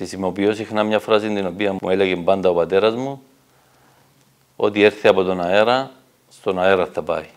Χρησιμοποιώ συχνά μια φράση την οποία μου έλεγε πάντα ο πατέρας μου ότι έρθει από τον αέρα, στον αέρα θα πάει.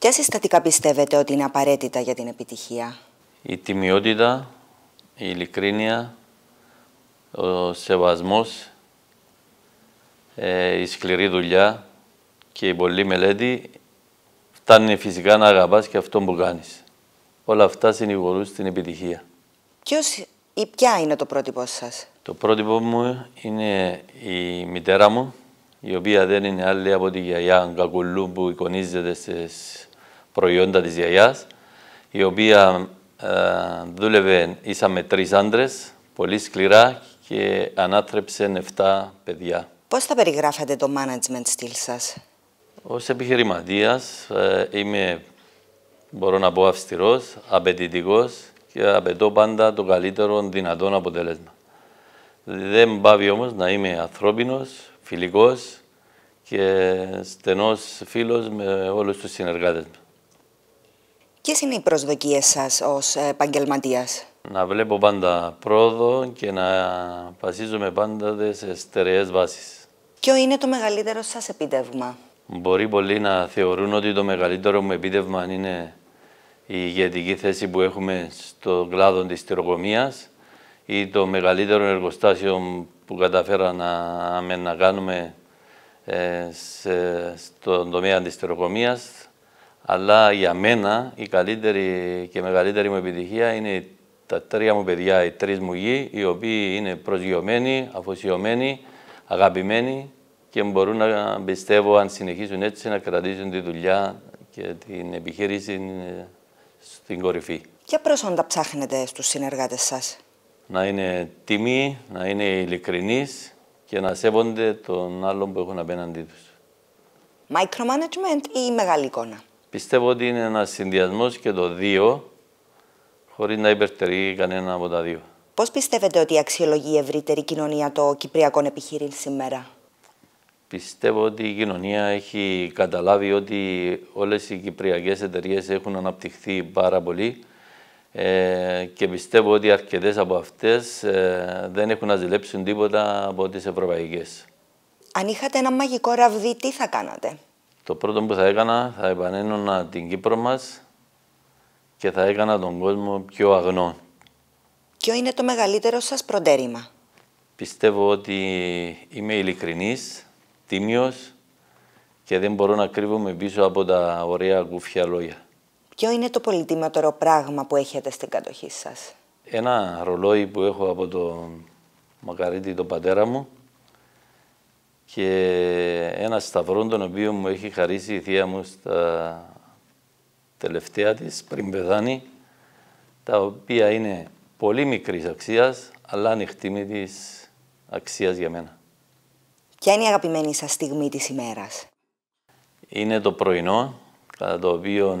Ποια συστατικά πιστεύετε ότι είναι απαραίτητα για την επιτυχία; Η τιμιότητα, η ειλικρίνεια, ο σεβασμός, ε, η σκληρή δουλειά και η πολλή μελέτη φτάνει φυσικά να αγαπάς και αυτό που κάνεις. Όλα αυτά συνηγορούν στην επιτυχία. Ποιος ή ποια είναι το πρότυπο σας; Το πρότυπο μου είναι η μητέρα μου, η οποία δεν είναι άλλη από τη γιαγιά Γκακουλού που εικονίζεται στις προϊόντα της γιαγιάς, η οποία ε, δούλευε ίσα με τρεις άντρες, πολύ σκληρά και ανάτρεψε 7 παιδιά. Πώς θα περιγράφετε το management στυλ σας; Ως επιχειρηματίας ε, είμαι, μπορώ να πω, αυστηρός, απαιτητικός και απαιτώ πάντα το καλύτερο δυνατόν αποτέλεσμα. Δεν πάβει όμως να είμαι ανθρώπινος, φιλικός και στενός φίλος με όλους τους συνεργάτες μου. Ποιες είναι οι προσδοκίες σας ως επαγγελματίας; Να βλέπω πάντα πρόοδο και να βασίζομαι πάντα σε στερεές βάσεις. Ποιο είναι το μεγαλύτερο σας επίτευγμα; Μπορεί πολλοί να θεωρούν ότι το μεγαλύτερο μου επίτευγμα είναι η ηγετική θέση που έχουμε στο κλάδο της τυροκομείας ή το μεγαλύτερο εργοστάσιο που καταφέρα να, να κάνουμε ε, στον τομέα της τυροκομείας αλλά για μένα η καλύτερη και μεγαλύτερη μου επιτυχία είναι τα τρία μου παιδιά, οι τρεις μου γη, οι οποίοι είναι προσγειωμένοι, αφοσιωμένοι, αγαπημένοι και μπορούν να πιστεύω αν συνεχίσουν έτσι να κρατήσουν τη δουλειά και την επιχείρηση στην κορυφή. Ποια πρόσοντα ψάχνετε στους συνεργάτες σας; Να είναι τιμή, να είναι ειλικρινείς και να σέβονται τον άλλον που έχουν απέναντί τους. Micromanagement ή μεγάλη εικόνα; Πιστεύω ότι είναι ένας συνδυασμός και το δύο, χωρίς να υπερτερεί κανένα από τα δύο. Πώς πιστεύετε ότι αξιολογεί η ευρύτερη κοινωνία το κυπριακό επιχείρημα σήμερα, Πιστεύω ότι η κοινωνία έχει καταλάβει ότι όλες οι κυπριακές εταιρείες έχουν αναπτυχθεί πάρα πολύ ε, και πιστεύω ότι αρκετές από αυτές ε, δεν έχουν να ζηλέψουν τίποτα από τις ευρωπαϊκές. Αν είχατε ένα μαγικό ραβδί, τι θα κάνατε; Το πρώτο που θα έκανα, θα επανένωνα την Κύπρο μας και θα έκανα τον κόσμο πιο αγνό. Ποιο είναι το μεγαλύτερο σας προτέρημα; Πιστεύω ότι είμαι ειλικρινής, τίμιος και δεν μπορώ να κρύβομαι πίσω από τα ωραία κουφιά λόγια. Ποιο είναι το πολυτιμότερο πράγμα που έχετε στην κατοχή σας; Ένα ρολόι που έχω από τον μακαρίτη, τον πατέρα μου, και ένας σταυρό τον οποίο μου έχει χαρίσει η θεία μου στα τελευταία της πριν πεθάνει, τα οποία είναι πολύ μικρής αξίας, αλλά ανοιχτήμητης αξίας για μένα. Ποια είναι η αγαπημένη σας στιγμή της ημέρας; Είναι το πρωινό, κατά το οποίο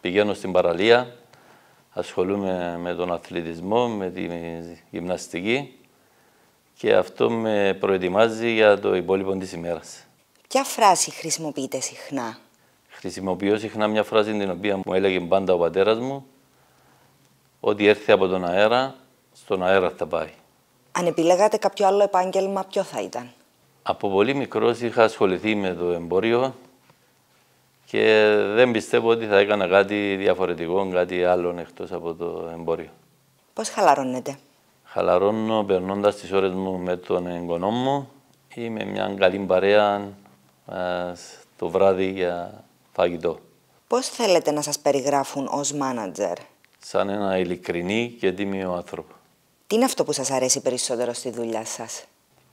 πηγαίνω στην παραλία, ασχολούμαι με τον αθλητισμό, με τη γυμναστική και αυτό με προετοιμάζει για το υπόλοιπο της ημέρας. Ποια φράση χρησιμοποιείτε συχνά; Χρησιμοποιώ συχνά μια φράση την οποία μου έλεγε πάντα ο πατέρας μου ότι έρθει από τον αέρα, στον αέρα θα πάει. Αν επιλέγατε κάποιο άλλο επάγγελμα, ποιο θα ήταν; Από πολύ μικρός είχα ασχοληθεί με το εμπόριο και δεν πιστεύω ότι θα έκανα κάτι διαφορετικό, κάτι άλλο εκτός από το εμπόριο. Πώς χαλαρώνετε; Χαλαρώνω περνώντας τις ώρες μου με τον εγγονό μου ή με μια καλή παρέα το βράδυ για φαγητό. Πώς θέλετε να σας περιγράφουν ως μάνατζερ; Σαν ένα ειλικρινή και τίμιο άνθρωπο. Τι είναι αυτό που σας αρέσει περισσότερο στη δουλειά σας;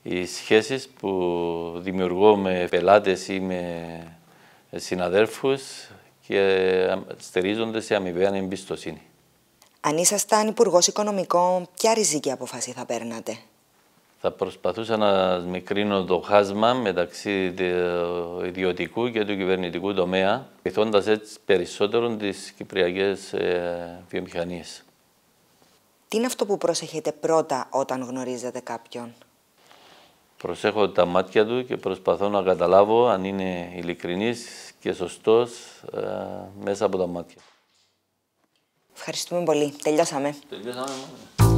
Οι σχέσεις που δημιουργώ με πελάτες ή με συναδέλφους και στηρίζονται σε αμοιβαία εμπιστοσύνη. Αν ήσασταν υπουργός Οικονομικών, ποια ριζική απόφαση θα παίρνατε; θα προσπαθούσα να μικρύνω το χάσμα μεταξύ του ιδιωτικού και του κυβερνητικού τομέα, βοηθώντας έτσι περισσότερο τις κυπριακές ε, βιομηχανίες. Τι είναι αυτό που προσέχετε πρώτα όταν γνωρίζετε κάποιον; Προσέχω τα μάτια του και προσπαθώ να καταλάβω αν είναι ειλικρινής και σωστός ε, μέσα από τα μάτια. Ευχαριστούμε πολύ. Τελειώσαμε. Τελειώσαμε.